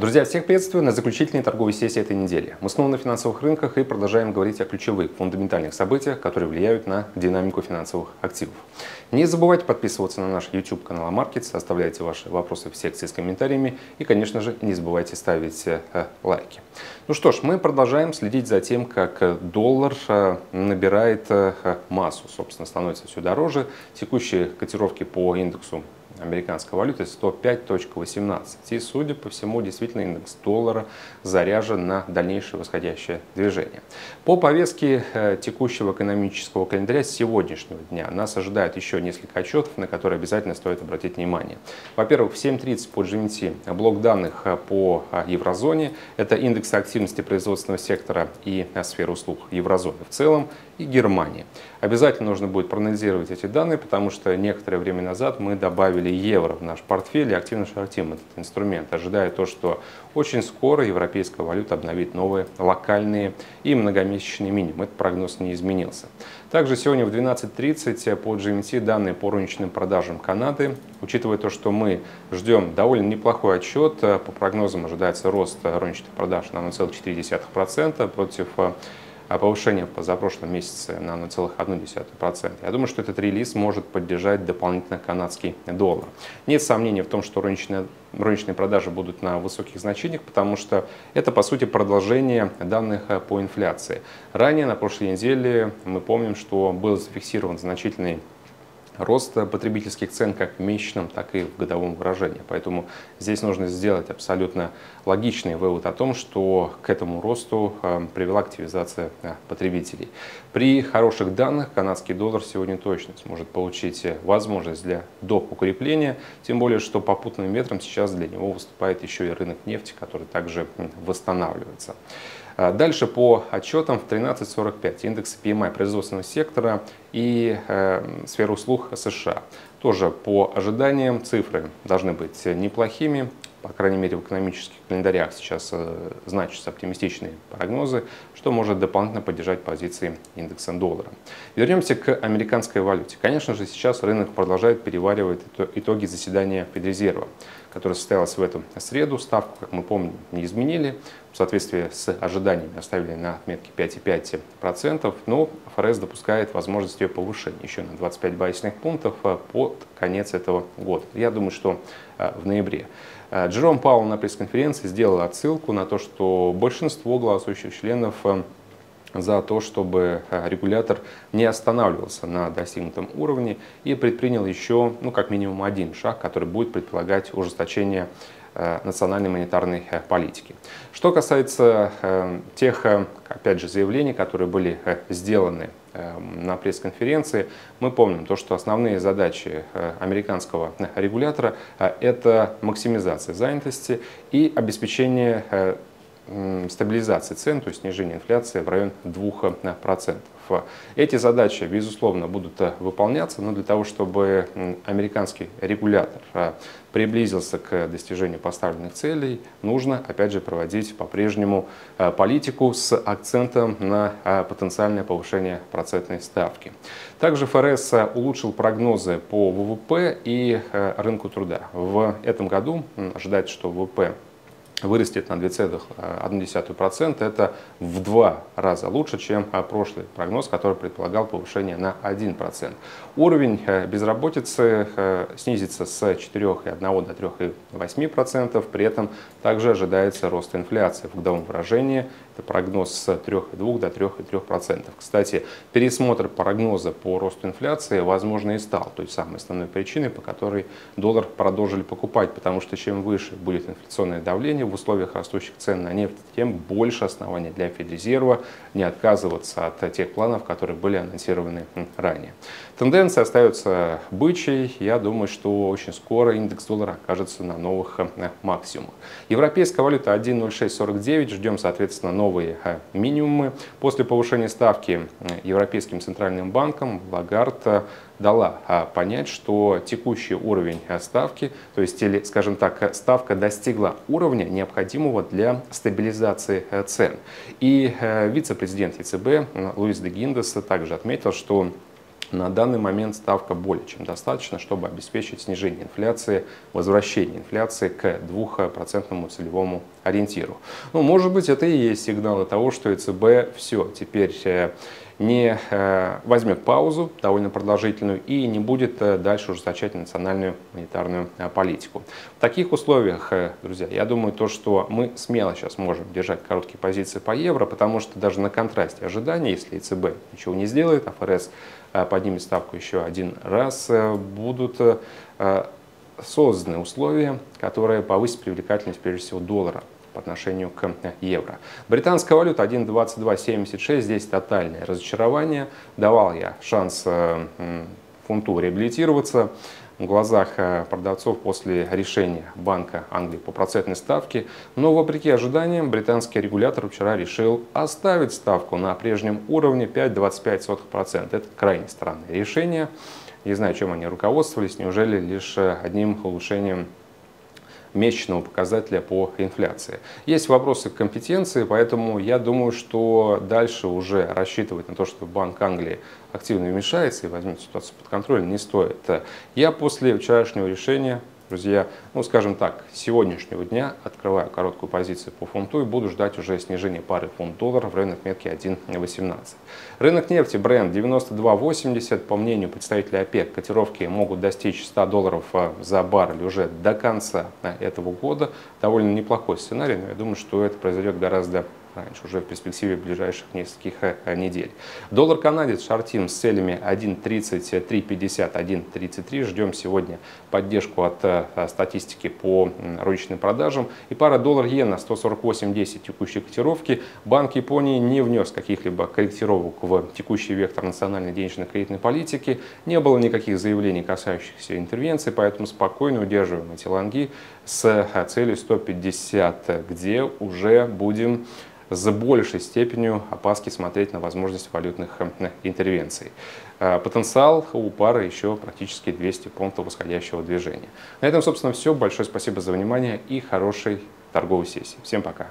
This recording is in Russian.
Друзья, всех приветствую на заключительной торговой сессии этой недели. Мы снова на финансовых рынках и продолжаем говорить о ключевых, фундаментальных событиях, которые влияют на динамику финансовых активов. Не забывайте подписываться на наш YouTube канал AMarkets, оставляйте ваши вопросы в секции с комментариями и, конечно же, не забывайте ставить э, лайки. Ну что ж, мы продолжаем следить за тем, как доллар э, набирает э, массу, собственно, становится все дороже. Текущие котировки по индексу американской валюты 105.18. И, судя по всему, действительно индекс доллара заряжен на дальнейшее восходящее движение. По повестке э, текущего экономического календаря сегодняшнего дня нас ожидает еще несколько отчетов, на которые обязательно стоит обратить внимание. Во-первых, в 7.30 по GMT блок данных э, по э, еврозоне. Это индекс активности производственного сектора и сферы услуг еврозоны в целом и Германии. Обязательно нужно будет проанализировать эти данные, потому что некоторое время назад мы добавили евро в наш портфель и активно шортим этот инструмент, ожидая то, что очень скоро европейская валюта обновит новые локальные и многомесячные минимумы. Этот прогноз не изменился. Также сегодня в 12.30 по GMT данные по розничным продажам Канады. Учитывая то, что мы ждем довольно неплохой отчет, по прогнозам ожидается рост розничных продаж на 0,4% против а повышение по запрошлом месяце на 0,1%. Я думаю, что этот релиз может поддержать дополнительно канадский доллар. Нет сомнений в том, что розничные, розничные продажи будут на высоких значениях, потому что это, по сути, продолжение данных по инфляции. Ранее, на прошлой неделе, мы помним, что был зафиксирован значительный рост потребительских цен как в месячном, так и в годовом выражении. Поэтому здесь нужно сделать абсолютно логичный вывод о том, что к этому росту э, привела активизация э, потребителей. При хороших данных канадский доллар сегодня точно сможет получить возможность для доп. укрепления, тем более, что попутным ветром сейчас для него выступает еще и рынок нефти, который также восстанавливается. А дальше по отчетам в 13.45 индекс PMI производственного сектора и э, сферы услуг США. Тоже по ожиданиям цифры должны быть неплохими по крайней мере в экономических календарях сейчас э, значатся оптимистичные прогнозы, что может дополнительно поддержать позиции индекса доллара. Вернемся к американской валюте. Конечно же, сейчас рынок продолжает переваривать итоги заседания Федрезерва, которое состоялось в эту среду. Ставку, как мы помним, не изменили. В соответствии с ожиданиями оставили на отметке 5,5%, но ФРС допускает возможность ее повышения еще на 25 базисных пунктов э, под конец этого года. Я думаю, что э, в ноябре. Э, Джером Паул на пресс-конференции сделал отсылку на то, что большинство голосующих членов за то, чтобы э, регулятор не останавливался на достигнутом уровне и предпринял еще, ну, как минимум один шаг, который будет предполагать ужесточение национальной монетарной политики. Что касается тех, опять же, заявлений, которые были сделаны на пресс-конференции, мы помним то, что основные задачи э, американского регулятора э, – это максимизация занятости и обеспечение э, стабилизации цен, то есть снижение инфляции в район 2%. Эти задачи, безусловно, будут выполняться, но для того, чтобы американский регулятор приблизился к достижению поставленных целей, нужно, опять же, проводить по-прежнему э, политику с акцентом на э, потенциальное повышение процентной ставки. Также ФРС улучшил прогнозы по ВВП и э, рынку труда. В этом году ожидается, что ВВП вырастет на 2,1%. Это в два раза лучше, чем а, прошлый прогноз, который предполагал повышение на 1%. Уровень э, безработицы э, снизится с 4,1 до 3,8%. При этом также ожидается рост инфляции в годовом выражении. Это прогноз с 3,2 до 3,3%. Кстати, пересмотр прогноза по росту инфляции, возможно, и стал той самой основной причиной, по которой доллар продолжили покупать, потому что чем выше будет инфляционное давление, в условиях растущих цен на нефть, тем больше оснований для Федрезерва не отказываться от тех планов, которые были анонсированы ранее. Тенденция остается бычьей. Я думаю, что очень скоро индекс доллара окажется на новых э, максимумах. Европейская валюта 1.0649. Ждем, соответственно, новые э, минимумы. После повышения ставки э, Европейским центральным банком Лагард дала а, понять, что текущий уровень а, ставки, то есть, или, скажем так, ставка достигла уровня, необходимого для стабилизации э, цен. И вице-президент ЕЦБ Луис де Гиндес также отметил, что На данный момент ставка более чем достаточно, чтобы обеспечить снижение инфляции, возвращение инфляции к 2% целевому ориентиру. Ну, может быть, это и есть сигналы того, что ЕЦБ все, теперь э, не э, возьмет паузу довольно продолжительную и не будет э, дальше ужесточать национальную монетарную политику. В таких условиях, друзья, я думаю, то, что мы смело сейчас можем держать короткие позиции по евро, потому что даже на контрасте ожиданий, если ЕЦБ ничего не сделает, а ФРС поднимет ставку еще один раз, будут созданы условия, которые повысят привлекательность прежде всего доллара по отношению к евро. Британская валюта 1.2276, здесь тотальное разочарование. Давал я шанс фунту реабилитироваться в глазах э, продавцов после решения Банка Англии по процентной ставке. Но вопреки ожиданиям британский регулятор вчера решил оставить ставку на прежнем уровне 5,25%. Это крайне странное решение. Не знаю, чем они руководствовались. Неужели лишь э, одним улучшением месячного показателя по инфляции. Есть вопросы к компетенции, поэтому я думаю, что дальше уже рассчитывать на то, что Банк Англии активно вмешается и возьмет ситуацию под контроль, не стоит. Я после вчерашнего решения друзья, ну скажем так, сегодняшнего дня открываю короткую позицию по фунту и буду ждать уже снижения пары фунт-доллар в рынок метки 1.18. Рынок нефти бренд 92.80, по мнению представителей ОПЕК, котировки могут достичь 100 долларов а, за баррель уже до конца этого года. Довольно неплохой сценарий, но я думаю, что это произойдет гораздо раньше, уже в перспективе ближайших нескольких э, недель. Доллар канадец шортим с целями 1.3350, 1.33. Ждем сегодня поддержку от э, статистики по розничным продажам. И пара доллар-иена 148.10 текущей котировки. Банк Японии не внес каких-либо корректировок в текущий вектор национальной денежно-кредитной политики. Не было никаких заявлений, касающихся интервенции, поэтому спокойно удерживаем эти лонги с э, целью 150, где уже будем с большей степенью опаски смотреть на возможность валютных э, интервенций. Э, потенциал у пары еще практически 200 пунктов восходящего движения. На этом, собственно, все. Большое спасибо за внимание и хорошей торговой сессии. Всем пока.